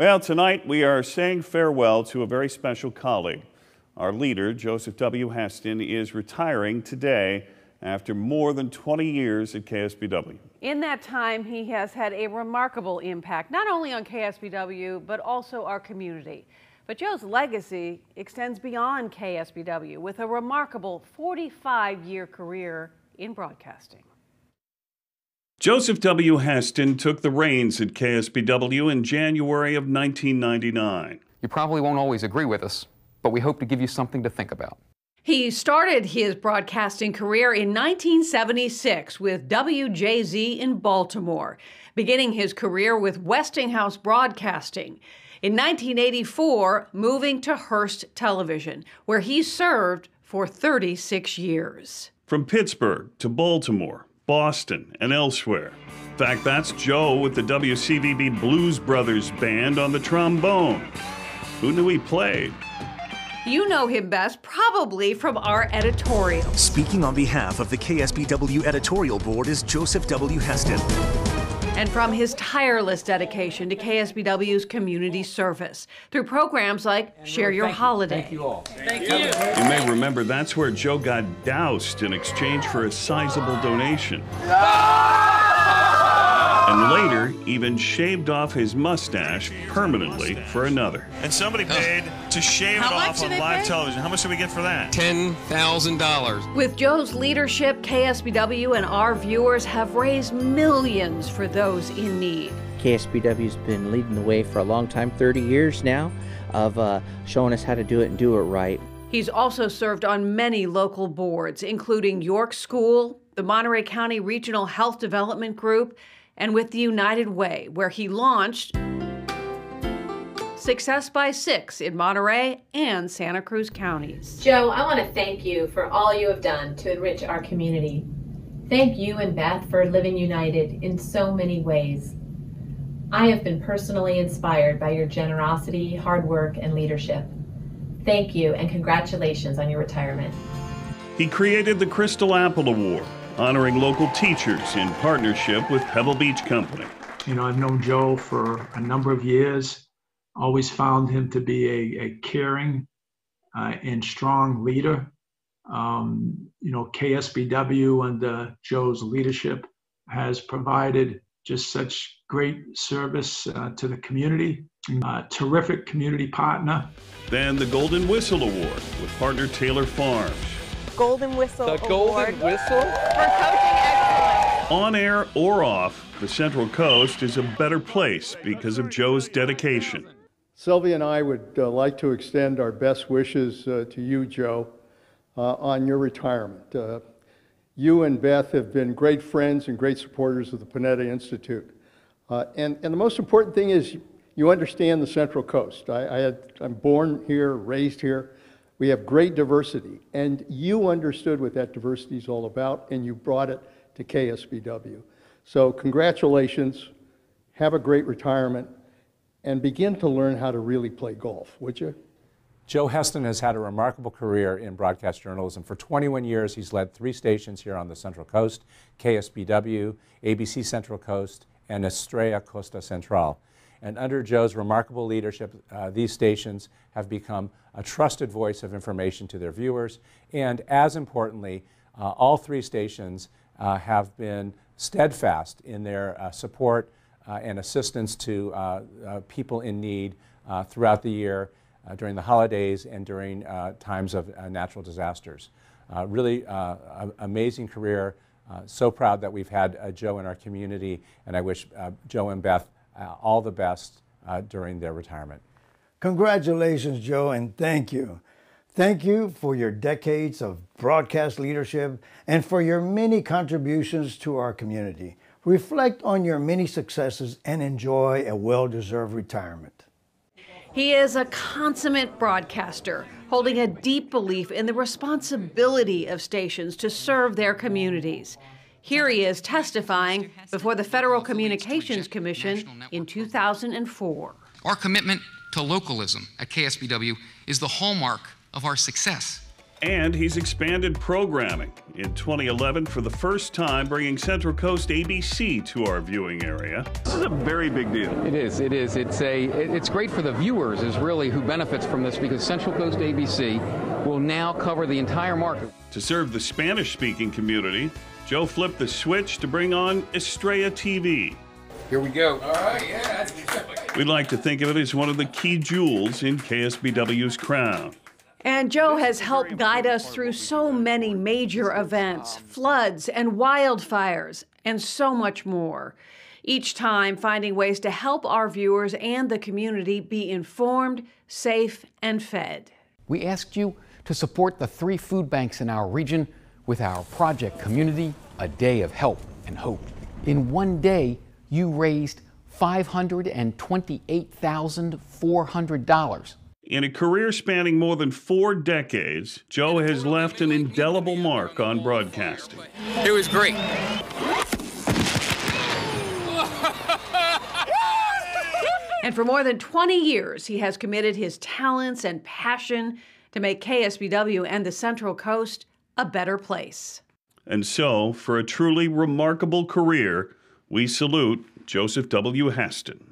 Well, tonight we are saying farewell to a very special colleague. Our leader, Joseph W. Heston, is retiring today after more than 20 years at KSBW. In that time, he has had a remarkable impact, not only on KSBW, but also our community. But Joe's legacy extends beyond KSBW with a remarkable 45 year career in broadcasting. Joseph W. Heston took the reins at KSBW in January of 1999. You probably won't always agree with us, but we hope to give you something to think about. He started his broadcasting career in 1976 with WJZ in Baltimore, beginning his career with Westinghouse Broadcasting. In 1984, moving to Hearst Television, where he served for 36 years. From Pittsburgh to Baltimore, Boston, and elsewhere. In fact, that's Joe with the WCVB Blues Brothers Band on the trombone. Who knew he played? You know him best probably from our editorial. Speaking on behalf of the KSBW editorial board is Joseph W. Heston. And from his tireless dedication to KSBW's community service through programs like Share Your Holiday. You. Thank you all. Thank you. You may remember that's where Joe got doused in exchange for a sizable donation. And later, even shaved off his mustache permanently for another. And somebody paid to shave How it much off did on they live pay? television. How much did we get for that? $10,000. With Joe's leadership, KSBW and our viewers have raised millions for those in need. KSBW's been leading the way for a long time 30 years now of uh, showing us how to do it and do it right. He's also served on many local boards, including York School, the Monterey County Regional Health Development Group, and with the United Way, where he launched Success by Six in Monterey and Santa Cruz counties. Joe, I want to thank you for all you have done to enrich our community. Thank you and Beth for living united in so many ways. I have been personally inspired by your generosity, hard work, and leadership. Thank you and congratulations on your retirement. He created the Crystal Apple Award, honoring local teachers in partnership with Pebble Beach Company. You know, I've known Joe for a number of years. Always found him to be a, a caring uh, and strong leader. Um, you know, KSBW under Joe's leadership has provided just such great service uh, to the community. Uh, terrific community partner. Then the Golden Whistle Award with partner Taylor Farms. Golden Whistle The Award Golden Whistle? for coaching excellence. On air or off, the Central Coast is a better place because of Joe's dedication. Sylvia and I would uh, like to extend our best wishes uh, to you, Joe, uh, on your retirement. Uh, you and Beth have been great friends and great supporters of the Panetta Institute. Uh, and, and the most important thing is you understand the Central Coast. I, I had, I'm born here, raised here. We have great diversity, and you understood what that diversity is all about, and you brought it to KSBW. So, congratulations. Have a great retirement and begin to learn how to really play golf, would you? Joe Heston has had a remarkable career in broadcast journalism. For 21 years, he's led three stations here on the Central Coast KSBW, ABC Central Coast, and Estrella Costa Central. And under Joe's remarkable leadership, uh, these stations have become a trusted voice of information to their viewers. And as importantly, uh, all three stations uh, have been steadfast in their uh, support uh, and assistance to uh, people in need throughout the year, during the holidays, and during times of natural disasters. Really amazing career. So proud that we've had Joe in our community, and I wish Joe and Beth all the best uh, during their retirement. Congratulations, Joe, and thank you. Thank you for your decades of broadcast leadership and for your many contributions to our community. Reflect on your many successes and enjoy a well deserved retirement. He is a consummate broadcaster, holding a deep belief in the responsibility of stations to serve their communities. Here he is testifying before the Federal Communications Commission in 2004. Our commitment to localism at KSBW is the hallmark of our success. And he's expanded programming. In 2011, for the first time, bringing Central Coast ABC to our viewing area. This is a very big deal. It is. It is. It's a. It's great for the viewers. Is really who benefits from this because Central Coast ABC will now cover the entire market. To serve the Spanish-speaking community, Joe flipped the switch to bring on Estrella TV. Here we go. All right, yeah. We'd like to think of it as one of the key jewels in KSBW's crown. And Joe has helped guide us through so many major events, floods and wildfires, and so much more. Each time finding ways to help our viewers and the community be informed, safe, and fed. We asked you to support the three food banks in our region with our project community, A Day of Help and Hope. In one day, you raised $528,400. In a career spanning more than four decades, Joe has left an indelible mark on broadcasting. It was great. And for more than 20 years, he has committed his talents and passion to make KSBW and the Central Coast a better place. And so, for a truly remarkable career, we salute Joseph W. Heston.